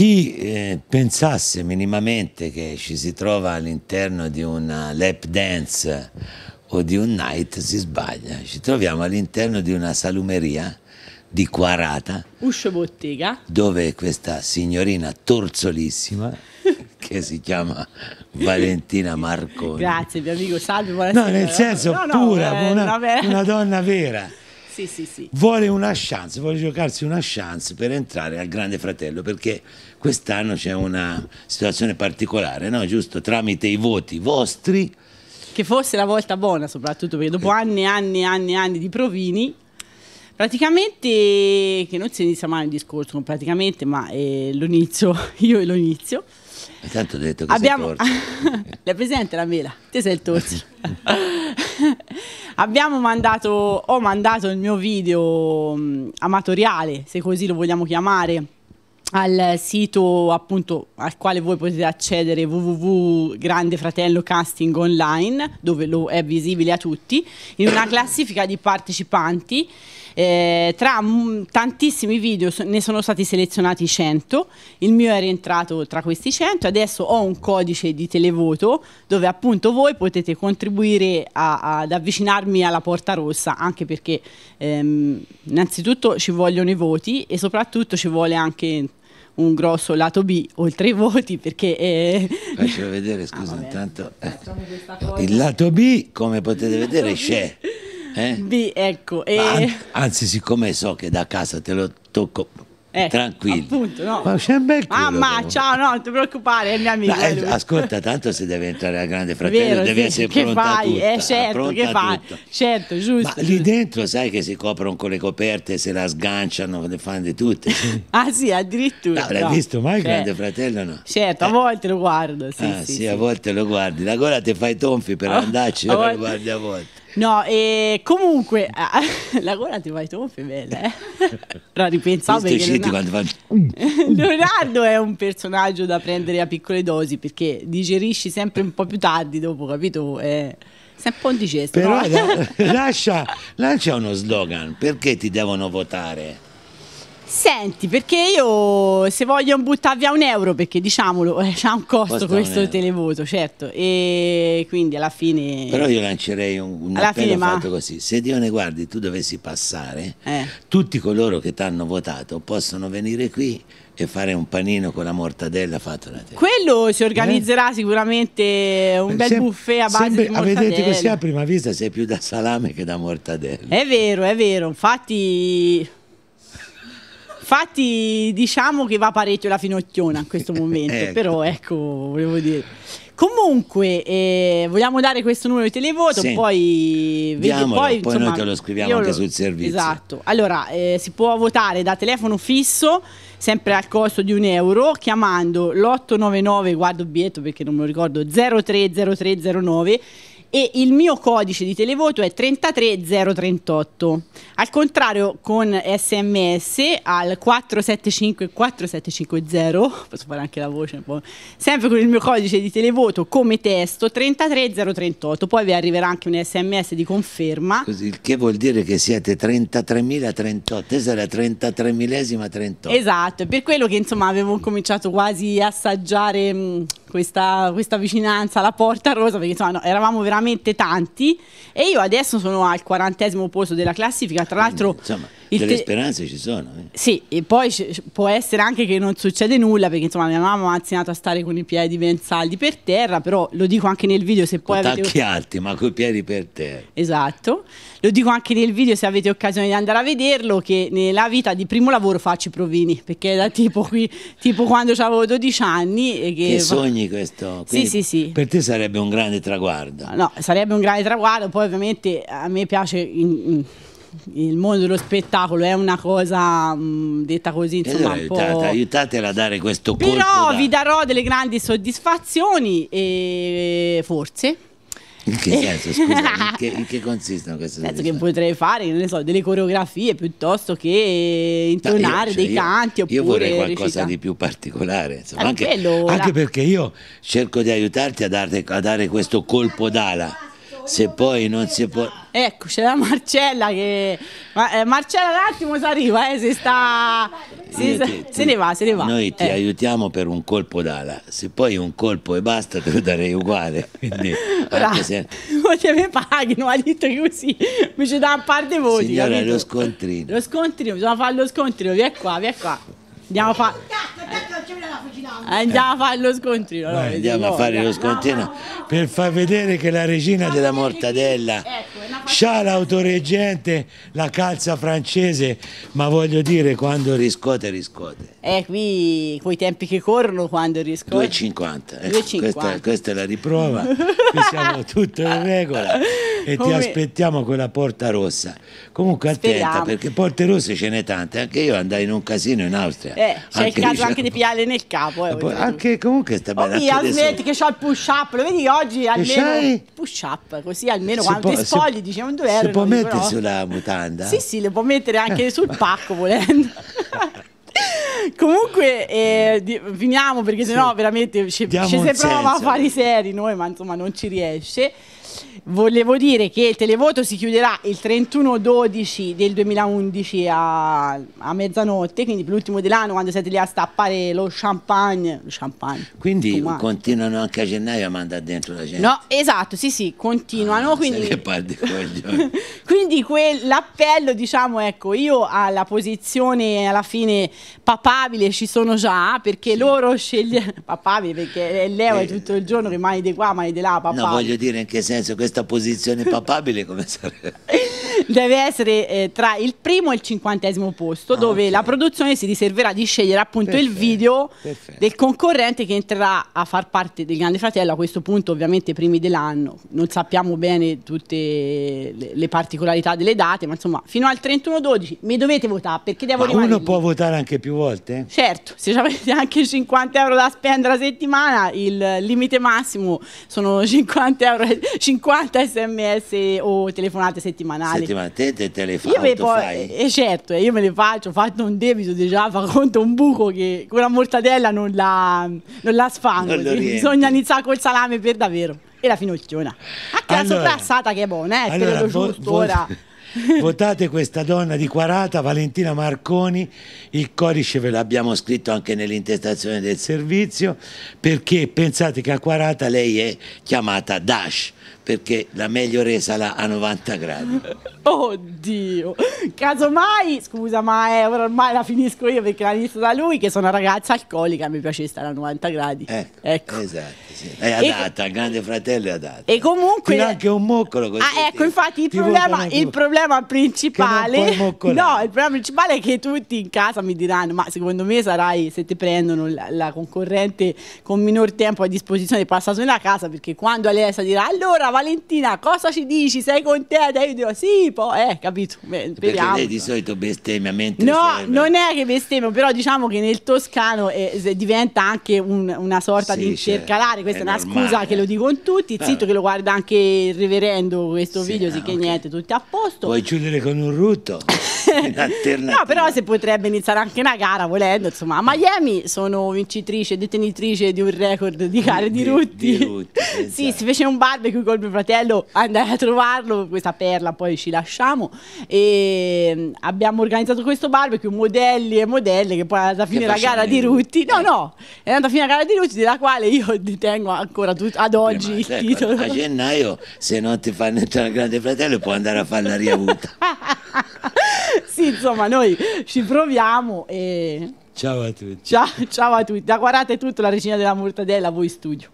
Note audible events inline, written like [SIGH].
chi eh, pensasse minimamente che ci si trova all'interno di una lap dance o di un night si sbaglia. Ci troviamo all'interno di una salumeria di Quarata. Uscio bottega. Dove questa signorina torzolissima, [LAUGHS] che si chiama Valentina Marconi. Grazie, mio amico, salve, buonasera. No, nel senso, no, no, pura, eh, una, una donna vera. Sì, sì, sì. Vuole una chance, vuole giocarsi una chance per entrare al Grande Fratello perché quest'anno c'è una situazione particolare, no? giusto? Tramite i voti vostri. Che fosse la volta buona, soprattutto perché dopo anni e anni e anni e anni di provini, praticamente, che non si inizia mai il discorso con praticamente, ma eh, lo inizio, [LAUGHS] io lo inizio. Intanto ho detto che Abbiamo... la [LAUGHS] presente la mela, te sei il torso. [LAUGHS] Abbiamo mandato, ho mandato il mio video um, amatoriale, se così lo vogliamo chiamare, al sito appunto al quale voi potete accedere www.grandefratello casting online dove lo è visibile a tutti in una classifica di partecipanti eh, tra m- tantissimi video so- ne sono stati selezionati 100, il mio è rientrato tra questi 100, adesso ho un codice di televoto dove appunto voi potete contribuire a- ad avvicinarmi alla Porta Rossa, anche perché ehm, innanzitutto ci vogliono i voti e soprattutto ci vuole anche un grosso lato B oltre i voti perché eh... faccio vedere scusa ah, intanto eh. il lato B come potete vedere c'è eh? B, ecco. E... An- anzi, siccome so che da casa te lo tocco eh, tranquillo. Appunto, no. Ma c'è un bel culo, Mamma, però. ciao, no, non ti preoccupare, è mio amico. Ma, eh, ascolta, tanto se deve entrare al grande fratello, Vero, devi sì, essere che pronta fai? Tutta, eh, certo, che fai? Tutto. Certo, giusto. Ma giusto. lì dentro sai che si coprono con le coperte, se la sganciano, le fanno di tutte. [LAUGHS] ah sì, addirittura. No, l'hai no. visto mai il certo. grande fratello? No. Certo, a eh. volte lo guardo, sì, ah, sì, sì, a volte lo guardi. La gola ti fai tonfi per oh, andarci, ora lo guardi a volte. No, e comunque [LAUGHS] la gola ti fai tonfi bella, eh? [LAUGHS] Però ripensavo perché Leonardo... [LAUGHS] Leonardo è un personaggio da prendere a piccole dosi perché digerisci sempre un po' più tardi dopo, capito? È sempre un digesto. Però no? lascia, lascia uno slogan, perché ti devono votare? Senti, perché io se voglio buttare via un euro, perché diciamolo, eh, [LAUGHS] c'ha un costo Costa questo un televoto, certo, e quindi alla fine... Però io lancerei un, un appello fine, fatto ma... così, se Dio ne guardi tu dovessi passare, eh. tutti coloro che ti hanno votato possono venire qui e fare un panino con la mortadella fatto da te. Quello si organizzerà eh? sicuramente un bel Sem- buffet a base sempre, di mortadella. Vedete così a prima vista sei più da salame che da mortadella. È vero, è vero, infatti Infatti diciamo che va parecchio la finocchiona in questo momento, [LAUGHS] ecco. però ecco, volevo dire. Comunque, eh, vogliamo dare questo numero di televoto, sì. poi, Diamolo, poi, poi insomma, noi te lo scriviamo anche lo, sul servizio. Esatto. Allora, eh, si può votare da telefono fisso, sempre al costo di un euro, chiamando l'899, guardo obietto perché non me lo ricordo, 030309 e il mio codice di televoto è 33038. Al contrario, con sms al 475 4750, posso fare anche la voce un po', sempre con il mio codice di televoto come testo 33038. Poi vi arriverà anche un sms di conferma. Così, il che vuol dire che siete 33.038, questa è la 33 millesima 38. Esatto, è per quello che insomma avevo cominciato quasi a assaggiare questa, questa, vicinanza alla Porta Rosa, perché insomma no, eravamo veramente tanti. E io adesso sono al quarantesimo posto della classifica, tra l'altro... Insomma, delle te- speranze ci sono. Eh. Sì, e poi può essere anche che non succede nulla, perché insomma mia mamma mi ha insegnato a stare con i piedi ben saldi per terra, però lo dico anche nel video se poi... Con avete... alti, ma con i piedi per terra. Esatto. Lo dico anche nel video se avete occasione di andare a vederlo, che nella vita di primo lavoro faccio i provini, perché da tipo, qui, tipo quando avevo 12 anni... Che, che sogni questo? Quindi sì, sì, sì. Per te sarebbe un grande traguardo. No, sarebbe un grande traguardo, poi ovviamente a me piace... In, in, il mondo dello spettacolo è una cosa mh, mm, detta così insomma eh, aiutate, aiutatela a dare questo colpo però da... vi darò delle grandi soddisfazioni e forse in che senso, scusa, in che, in che [LAUGHS] consistono queste cose? che potrei fare, non so, delle coreografie piuttosto che intonare no, io, cioè, dei io, canti oppure Io vorrei qualcosa recita. di più particolare, insomma, anche, anche, perché io cerco di aiutarti a, dare, a dare questo colpo d'ala se poi non si può... Ecco, c'è la Marcella che... Ma, eh, Marcella un attimo si arriva, eh, si sta... si- ti- se ne va, se ne va. Noi ti Eh. aiutiamo per un colpo d'ala, se poi un colpo e basta [LAUGHS] te lo darei uguale. Quindi, [LAUGHS] Ora, se... non te me paghi, non ha detto così, mi ci dà un par di voti. Signora, capito? lo scontrino. Lo scontrino, bisogna fare lo scontrino, via qua, via qua. Andiamo a fare... Andiamo a fare lo scontrino. vedi, andiamo a fare lo scontino per far vedere che la regina della mortadella C'ha l'autoreggente, la calza francese, ma voglio dire quando riscote, riscote. Eh, qui coi tempi che corrono quando riesco. 2,50. Ecco, 2,50. Questa, questa è la riprova, qui siamo [LAUGHS] tutto in regola e ti Come- aspettiamo con la porta rossa. Comunque attenta Speriamo. perché porte rosse ce n'è tante, anche io andai in un casino in Austria. Eh, c'è il caso diciamo- anche di pigliarle nel capo. Eh, Poi anche comunque sta Oh bene. via, anche adesso- smetti che c'ho il push up, lo vedi oggi almeno push up, così almeno Si quando può- ti si- spogli due Si euro. può non dico mettere no. sulla mutanda? Sì, sì, le può mettere anche sul [LAUGHS] pacco volendo. [LAUGHS] Comunque eh, di- finiamo perché sennò veramente ci, ci si prova a fare i seri noi, ma insomma non ci riesce. Volevo dire che il televoto si chiuderà il 31-12 del 2011 a, a mezzanotte, quindi per l'ultimo dell'anno quando siete lì a stappare lo champagne. Lo champagne Quindi continuano anche a gennaio a mandare dentro la gente. No, esatto, sì, sì, continuano. Ah, quindi... [LAUGHS] Quindi l'appello, diciamo, ecco, io alla posizione alla fine papabile ci sono già, perché loro scegliere papabile perché Leo è Eh. tutto il giorno che mani di qua, mani di là, papà. No, voglio dire in che senso questa posizione papabile come sarebbe? [LAUGHS] Deve essere eh, tra il primo e il cinquantesimo posto, Ah, dove ok. la produzione si riserverà di scegliere appunto il Perfetto, video perfetto. del concorrente che entrerà a far parte del Grande Fratello. A questo punto, ovviamente, primi dell'anno. Non sappiamo bene tutte le, le particolarità delle date, ma insomma, fino al 31-12 mi dovete votare perché devo Ma rimanere. uno lì. può votare anche più volte? Certo, se avete anche 50 euro da spendere a settimana, il limite massimo sono 50 euro, 50 sms o telefonate settimanali. Settimana, te, te, te le fa, Io poi, fai? eh, certo, io me le faccio, ho fatto un debito già, [LAUGHS] fa conto un buco che con la mortadella non la, non la sfango, Non bisogna iniziare col salame per davvero. E la finocchiona. Anche la Allora- soprassata che è buona, eh, Allora, vo- giusto vo- ora. [LAUGHS] votate questa donna di Quarata, Valentina Marconi, il codice ve l'abbiamo scritto anche nell'intestazione del servizio, perché pensate che a Quarata lei è chiamata Dash, perché la meglio resa là a 90 gradi. Oddio, casomai, scusa, ma è, ora ormai la finisco io perché la inizio da lui, che sono una ragazza alcolica, mi piace stare a 90 gradi. Ecco, Ecco. esatto, sì. è adatta, il grande fratello è adatta. E comunque... Tira anche un moccolo così. Ah, ecco, ti- infatti il problema, il problema principale. No, il problema principale è che tutti in casa mi diranno: Ma secondo me sarai se ti prendono la, la concorrente con minor tempo a disposizione passato nella casa. Perché quando Alessia dirà allora Valentina, cosa ci dici? Sei contenta? Io dirò sì, poi eh, capito. Beh, Perché lei di solito bestemmia mentre No, serve. non è che bestemmio, però diciamo che nel toscano eh, se diventa anche un- una sorta Sì, di intercalare, certo, questa è, è una normale. scusa che lo dicono tutti, zitto Ah. che lo guarda anche il reverendo questo Sì, video, sì ah, che ok. niente, tutti a posto. Puoi chiudere con un rutto. [LAUGHS] No, però si potrebbe iniziare anche una gara volendo, insomma. A Miami sono vincitrice e detenitrice di un record di gare di, Di- rutti. di rutti, [LAUGHS] sì, esatto. si fece un barbecue col mio fratello, andai a trovarlo, questa perla poi ci lasciamo e mm, abbiamo organizzato questo barbecue, modelli e modelle che poi è andata a finire la gara di rutti? No, no, è andata a finire la gara di rutti della quale io [LAUGHS] detengo ancora ad oggi il ecco, titolo. A gennaio, se non ti fanno entrare il grande fratello, può andare a fare la riavuta. [LAUGHS] sì, insomma, noi ci proviamo e Ciao a tutti. ciao, ciao a tutti. Da guardate tutto la regina della mortadella, voi studio.